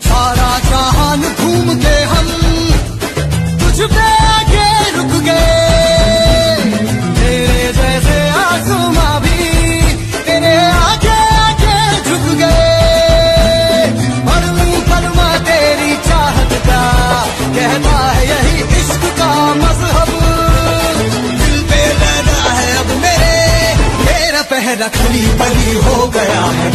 सारा जहान घूम के हम तुझ पे आगे रुक गए। तेरे जैसे आसमां भी तेरे आगे आगे झुक गए। पढ़ लूँ तेरी चाहत का, कहता है यही इश्क का मज़हब। दिल पे रहना है अब मेरे मेरा पहरा खली बली हो गया है।